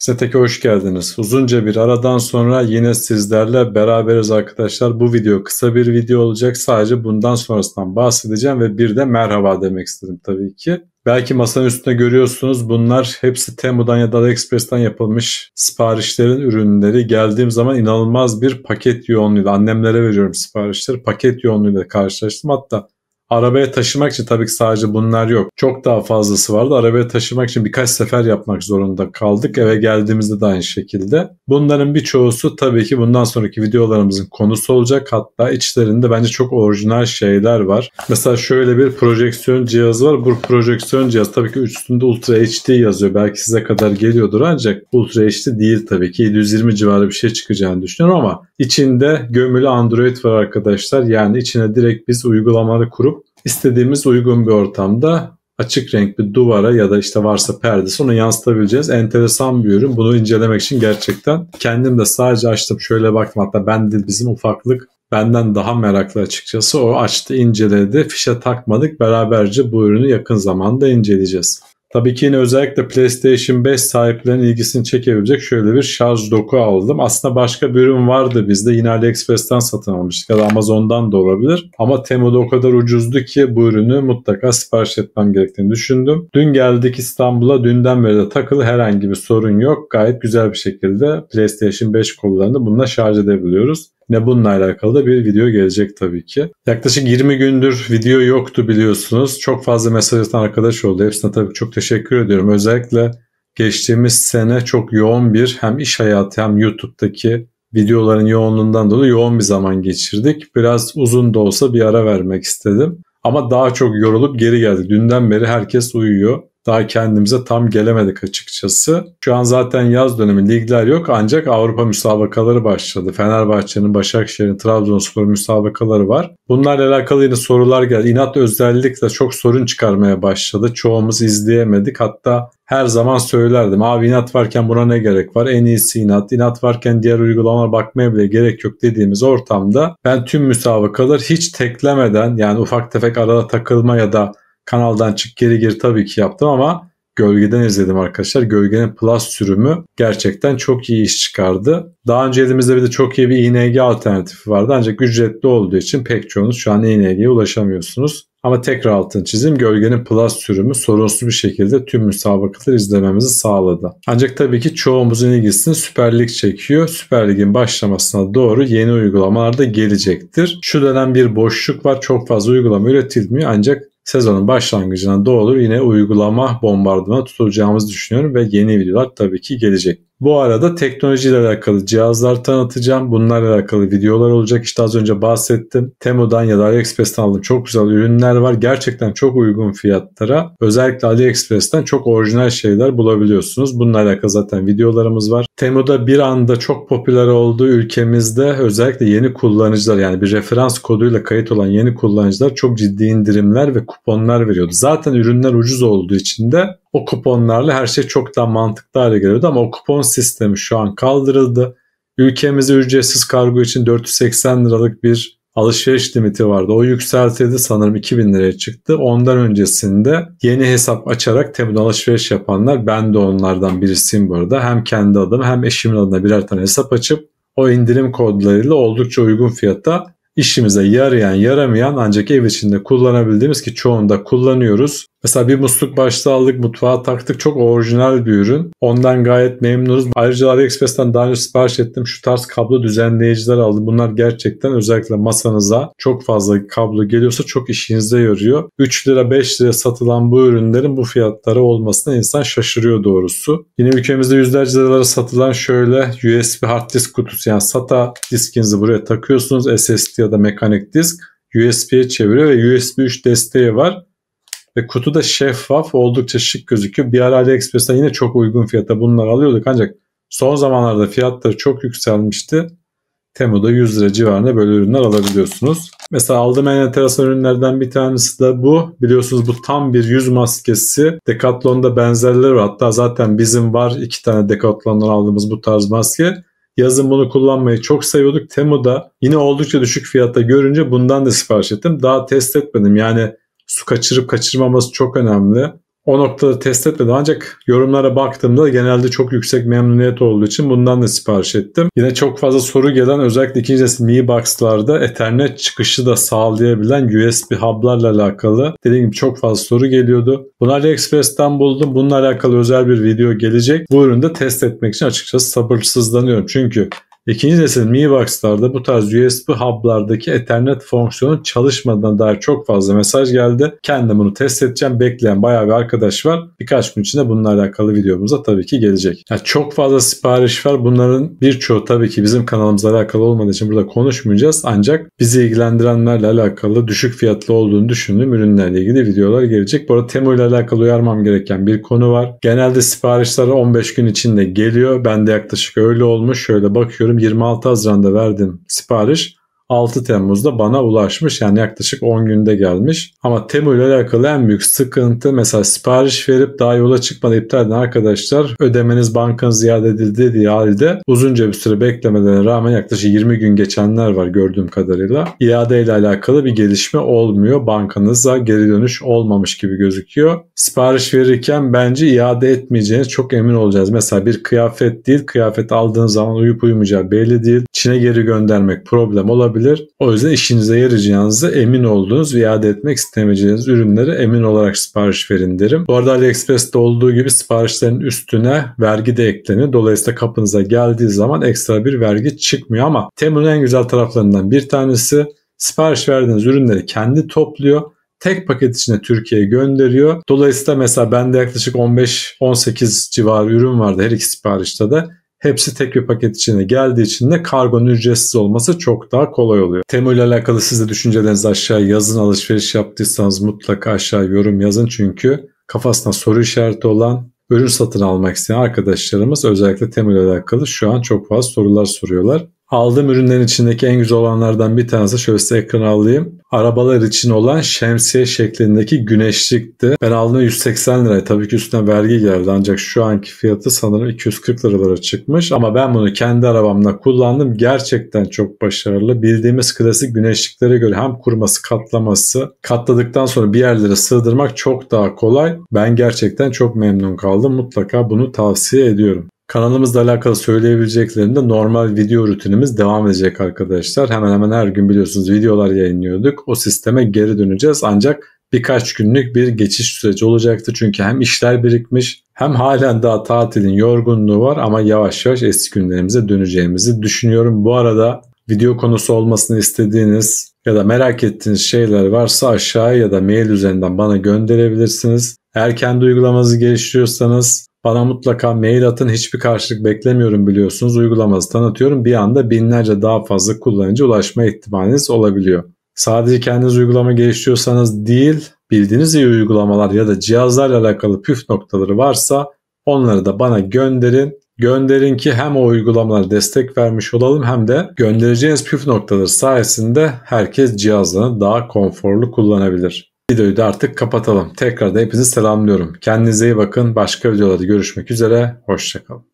Seteke hoş geldiniz. Uzunca bir aradan sonra yine sizlerle beraberiz arkadaşlar. Bu video kısa bir video olacak. Sadece bundan sonrasından bahsedeceğim ve bir de merhaba demek istedim tabii ki. Belki masanın üstünde görüyorsunuz bunlar hepsi Temu'dan ya da AliExpress'ten yapılmış siparişlerin ürünleri. Geldiğim zaman inanılmaz bir paket yoğunluğuyla annemlere veriyorum siparişleri. Paket yoğunluğuyla karşılaştım. Hatta Arabaya taşımak için tabii ki sadece bunlar yok. Çok daha fazlası vardı. Arabaya taşımak için birkaç sefer yapmak zorunda kaldık. Eve geldiğimizde de aynı şekilde. Bunların birçoğusu tabii ki bundan sonraki videolarımızın konusu olacak. Hatta içlerinde bence çok orijinal şeyler var. Mesela şöyle bir projeksiyon cihazı var. Bu projeksiyon cihaz tabii ki üstünde Ultra HD yazıyor. Belki size kadar geliyordur ancak Ultra HD değil tabii ki. 720 civarı bir şey çıkacağını düşünüyorum ama içinde gömülü Android var arkadaşlar. Yani içine direkt biz uygulamaları kurup istediğimiz uygun bir ortamda açık renk bir duvara ya da işte varsa perdesi onu yansıtabileceğiz. Enteresan bir ürün. Bunu incelemek için gerçekten kendim de sadece açtım şöyle baktım. Hatta ben de bizim ufaklık benden daha meraklı açıkçası. O açtı inceledi. Fişe takmadık. Beraberce bu ürünü yakın zamanda inceleyeceğiz. Tabii ki yine özellikle PlayStation 5 sahiplerinin ilgisini çekebilecek şöyle bir şarj doku aldım. Aslında başka bir ürün vardı bizde. Yine AliExpress'ten satın almıştık ya da Amazon'dan da olabilir. Ama Temu'da o kadar ucuzdu ki bu ürünü mutlaka sipariş etmem gerektiğini düşündüm. Dün geldik İstanbul'a. Dünden beri de takılı herhangi bir sorun yok. Gayet güzel bir şekilde PlayStation 5 kollarını bununla şarj edebiliyoruz. Ne bununla alakalı da bir video gelecek tabii ki. Yaklaşık 20 gündür video yoktu biliyorsunuz. Çok fazla mesaj atan arkadaş oldu. Hepsine tabii çok teşekkür ediyorum. Özellikle geçtiğimiz sene çok yoğun bir hem iş hayatı hem YouTube'daki videoların yoğunluğundan dolayı yoğun bir zaman geçirdik. Biraz uzun da olsa bir ara vermek istedim. Ama daha çok yorulup geri geldik. Dünden beri herkes uyuyor. Daha kendimize tam gelemedik açıkçası. Şu an zaten yaz dönemi ligler yok ancak Avrupa müsabakaları başladı. Fenerbahçe'nin, Başakşehir'in, Trabzonspor müsabakaları var. Bunlarla alakalı yine sorular geldi. İnat özellikle çok sorun çıkarmaya başladı. Çoğumuz izleyemedik. Hatta her zaman söylerdim. Abi inat varken buna ne gerek var? En iyisi inat. İnat varken diğer uygulamalara bakmaya bile gerek yok dediğimiz ortamda ben tüm müsabakaları hiç teklemeden yani ufak tefek arada takılma ya da kanaldan çık geri geri tabii ki yaptım ama gölgeden izledim arkadaşlar. Gölgenin Plus sürümü gerçekten çok iyi iş çıkardı. Daha önce elimizde bir de çok iyi bir ING alternatifi vardı ancak ücretli olduğu için pek çoğunuz şu an ING'ye ulaşamıyorsunuz. Ama tekrar altın çizim gölgenin plus sürümü sorunsuz bir şekilde tüm müsabakaları izlememizi sağladı. Ancak tabii ki çoğumuzun ilgisini Süper Lig çekiyor. Süper Lig'in başlamasına doğru yeni uygulamalar da gelecektir. Şu dönem bir boşluk var. Çok fazla uygulama üretilmiyor ancak sezonun başlangıcına doğru yine uygulama bombardımanı tutulacağımızı düşünüyorum ve yeni videolar tabii ki gelecek. Bu arada teknolojiyle alakalı cihazlar tanıtacağım. Bunlarla alakalı videolar olacak. İşte az önce bahsettim. Temu'dan ya da AliExpress'ten aldığım çok güzel ürünler var. Gerçekten çok uygun fiyatlara. Özellikle AliExpress'ten çok orijinal şeyler bulabiliyorsunuz. Bununla alakalı zaten videolarımız var. Temu'da bir anda çok popüler olduğu ülkemizde özellikle yeni kullanıcılar yani bir referans koduyla kayıt olan yeni kullanıcılar çok ciddi indirimler ve kuponlar veriyordu. Zaten ürünler ucuz olduğu için de o kuponlarla her şey çok daha mantıklı hale geliyordu ama o kupon sistemi şu an kaldırıldı. Ülkemizde ücretsiz kargo için 480 liralık bir alışveriş limiti vardı. O yükseltildi sanırım 2000 liraya çıktı. Ondan öncesinde yeni hesap açarak Temu'da alışveriş yapanlar ben de onlardan birisiyim bu arada. Hem kendi adım hem eşimin adına birer tane hesap açıp o indirim kodlarıyla oldukça uygun fiyatta işimize yarayan yaramayan ancak ev içinde kullanabildiğimiz ki çoğunda kullanıyoruz. Mesela bir musluk başlığı aldık mutfağa taktık çok orijinal bir ürün. Ondan gayet memnunuz. Ayrıca AliExpress'ten daha önce sipariş ettim şu tarz kablo düzenleyiciler aldım. Bunlar gerçekten özellikle masanıza çok fazla kablo geliyorsa çok işinize yarıyor. 3 lira 5 lira satılan bu ürünlerin bu fiyatları olmasına insan şaşırıyor doğrusu. Yine ülkemizde yüzlerce liralara satılan şöyle USB hard disk kutusu yani SATA diskinizi buraya takıyorsunuz SSD ya da mekanik disk. USB'ye çeviriyor ve USB 3 desteği var. Ve kutu da şeffaf oldukça şık gözüküyor. Bir ara AliExpress'ten yine çok uygun fiyata bunlar alıyorduk ancak son zamanlarda fiyatları çok yükselmişti. Temu'da 100 lira civarında böyle ürünler alabiliyorsunuz. Mesela aldığım en enteresan ürünlerden bir tanesi de bu. Biliyorsunuz bu tam bir yüz maskesi. Decathlon'da benzerleri var. Hatta zaten bizim var iki tane Decathlon'dan aldığımız bu tarz maske. Yazın bunu kullanmayı çok seviyorduk. Temu'da yine oldukça düşük fiyatta görünce bundan da sipariş ettim. Daha test etmedim. Yani su kaçırıp kaçırmaması çok önemli. O noktada test etmedim ancak yorumlara baktığımda genelde çok yüksek memnuniyet olduğu için bundan da sipariş ettim. Yine çok fazla soru gelen özellikle ikinci nesil Mi Box'larda Ethernet çıkışı da sağlayabilen USB hub'larla alakalı dediğim gibi çok fazla soru geliyordu. Bunu AliExpress'ten buldum. Bununla alakalı özel bir video gelecek. Bu ürünü de test etmek için açıkçası sabırsızlanıyorum. Çünkü İkinci nesil Mi Box'larda bu tarz USB hub'lardaki Ethernet fonksiyonu çalışmadığına dair çok fazla mesaj geldi. Kendim bunu test edeceğim. Bekleyen bayağı bir arkadaş var. Birkaç gün içinde bununla alakalı videomuza tabii ki gelecek. Yani çok fazla sipariş var. Bunların birçoğu tabii ki bizim kanalımızla alakalı olmadığı için burada konuşmayacağız. Ancak bizi ilgilendirenlerle alakalı düşük fiyatlı olduğunu düşündüğüm ürünlerle ilgili videolar gelecek. Bu arada Temu ile alakalı uyarmam gereken bir konu var. Genelde siparişler 15 gün içinde geliyor. Ben de yaklaşık öyle olmuş. Şöyle bakıyorum 26 Haziran'da verdim sipariş. 6 Temmuz'da bana ulaşmış. Yani yaklaşık 10 günde gelmiş. Ama Temu ile alakalı en büyük sıkıntı mesela sipariş verip daha yola çıkmadan iptal eden arkadaşlar ödemeniz bankanız iade edildi dediği halde uzunca bir süre beklemelerine rağmen yaklaşık 20 gün geçenler var gördüğüm kadarıyla. İade ile alakalı bir gelişme olmuyor. Bankanıza geri dönüş olmamış gibi gözüküyor. Sipariş verirken bence iade etmeyeceğiniz çok emin olacağız. Mesela bir kıyafet değil, kıyafet aldığınız zaman uyup uyumayacağı belli değil. Çin'e geri göndermek problem olabilir olabilir. O yüzden işinize yarayacağınızı emin olduğunuz ve iade etmek istemeyeceğiniz ürünleri emin olarak sipariş verin derim. Bu arada AliExpress'te olduğu gibi siparişlerin üstüne vergi de ekleniyor. Dolayısıyla kapınıza geldiği zaman ekstra bir vergi çıkmıyor ama Temu'nun en güzel taraflarından bir tanesi sipariş verdiğiniz ürünleri kendi topluyor tek paket içine Türkiye'ye gönderiyor. Dolayısıyla mesela bende yaklaşık 15-18 civarı ürün vardı her iki siparişte de. Hepsi tek bir paket içine geldiği için de kargonun ücretsiz olması çok daha kolay oluyor. Temu ile alakalı siz de düşüncelerinizi aşağı yazın alışveriş yaptıysanız mutlaka aşağı yorum yazın çünkü kafasında soru işareti olan ürün satın almak isteyen arkadaşlarımız özellikle Temu ile alakalı şu an çok fazla sorular soruyorlar. Aldığım ürünlerin içindeki en güzel olanlardan bir tanesi şöyle size ekran alayım. Arabalar için olan şemsiye şeklindeki güneşlikti. Ben aldığım 180 liraya tabii ki üstüne vergi geldi ancak şu anki fiyatı sanırım 240 liralara çıkmış. Ama ben bunu kendi arabamda kullandım. Gerçekten çok başarılı. Bildiğimiz klasik güneşliklere göre hem kurması katlaması katladıktan sonra bir yerlere sığdırmak çok daha kolay. Ben gerçekten çok memnun kaldım. Mutlaka bunu tavsiye ediyorum. Kanalımızla alakalı söyleyebileceklerinde normal video rutinimiz devam edecek arkadaşlar. Hemen hemen her gün biliyorsunuz videolar yayınlıyorduk. O sisteme geri döneceğiz ancak birkaç günlük bir geçiş süreci olacaktı. Çünkü hem işler birikmiş hem halen daha tatilin yorgunluğu var ama yavaş yavaş eski günlerimize döneceğimizi düşünüyorum. Bu arada video konusu olmasını istediğiniz ya da merak ettiğiniz şeyler varsa aşağıya ya da mail üzerinden bana gönderebilirsiniz. Eğer kendi uygulamanızı geliştiriyorsanız bana mutlaka mail atın hiçbir karşılık beklemiyorum biliyorsunuz. Uygulaması tanıtıyorum. Bir anda binlerce daha fazla kullanıcı ulaşma ihtimaliniz olabiliyor. Sadece kendiniz uygulama geliştiriyorsanız değil, bildiğiniz iyi uygulamalar ya da cihazlarla alakalı püf noktaları varsa onları da bana gönderin. Gönderin ki hem o uygulamalara destek vermiş olalım hem de göndereceğiniz püf noktaları sayesinde herkes cihazlarını daha konforlu kullanabilir. Videoyu da artık kapatalım. Tekrar da hepinizi selamlıyorum. Kendinize iyi bakın. Başka videolarda görüşmek üzere. Hoşçakalın.